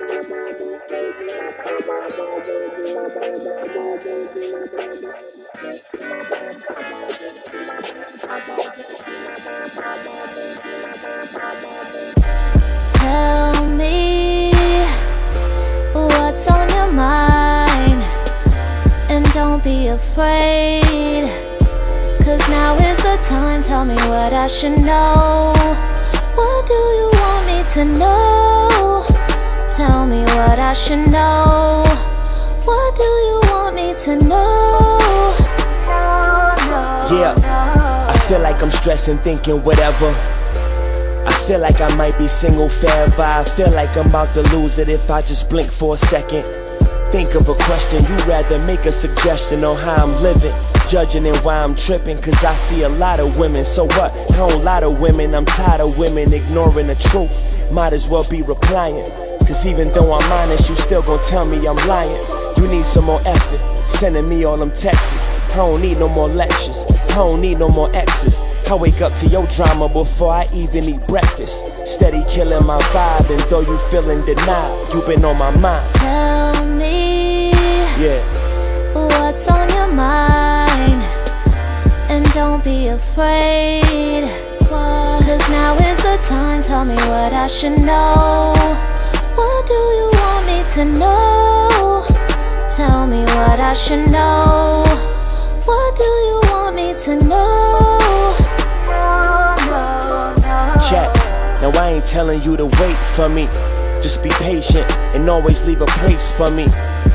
Tell me what's on your mind, and don't be afraid. Cause now is the time, tell me what I should know. What do you want me to know? I should know. What do you want me to know? Yeah, I feel like I'm stressing, thinking whatever. I feel like I might be single forever. I feel like I'm about to lose it if I just blink for a second. Think of a question, you rather make a suggestion on how I'm living. Judging and why I'm tripping, cause I see a lot of women. So what? A whole lot of women. I'm tired of women ignoring the truth. Might as well be replying. Cause even though I'm honest, you still gon' tell me I'm lying. You need some more effort. Sending me all them texts. I don't need no more lectures. I don't need no more exes. I wake up to your drama before I even eat breakfast. Steady killing my vibe, and though you feeling denied, you been on my mind. Tell me Yeah, what's on your mind, and don't be afraid. Cause now is the time, tell me what I should know. Do you want me to know? Tell me what I should know. What do you want me to know? check. Now I ain't telling you to wait for me. Just be patient and always leave a place for me.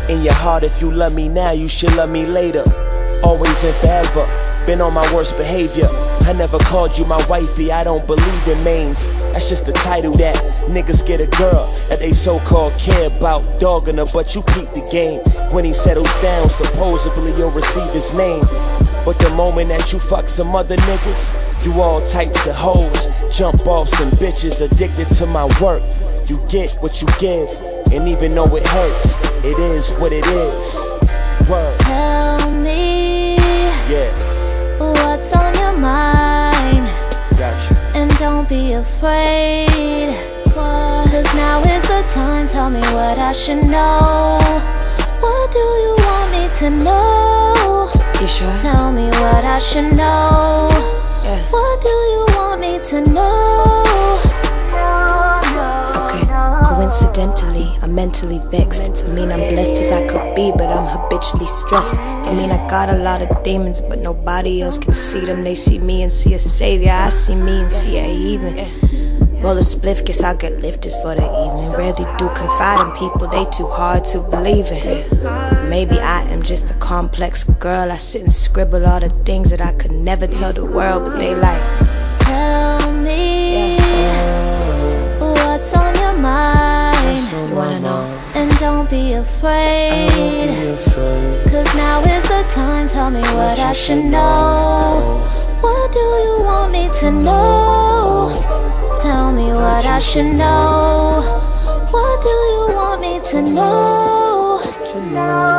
In your heart, if you love me now, you should love me later. Always and forever. Been on my worst behavior. I never called you my wifey, I don't believe in mains. That's just the title that niggas get a girl that they so called care about. Dogging her, but you keep the game. When he settles down, supposedly you'll receive his name. But the moment that you fuck some other niggas, you all types of hoes. Jump off some bitches addicted to my work. You get what you give, and even though it hurts, it is what it is. Be afraid. Cause now is the time, tell me what I should know. What do you want me to know? You sure? Tell me what I should know. Yeah. What do you want me to know? Coincidentally, I'm mentally vexed. I mean, I'm blessed as I could be, but I'm habitually stressed. I mean, I got a lot of demons, but nobody else can see them. They see me and see a savior. I see me and see a heathen. Roll a spliff, guess I'll get lifted for the evening. Rarely do confide in people, they too hard to believe in. Maybe I am just a complex girl. I sit and scribble all the things that I could never tell the world, but they like. Tell me be afraid. Cause now is the time, tell me what I should know. What do you want me to know? Tell me what I should know. What do you want me to know? No, no, no.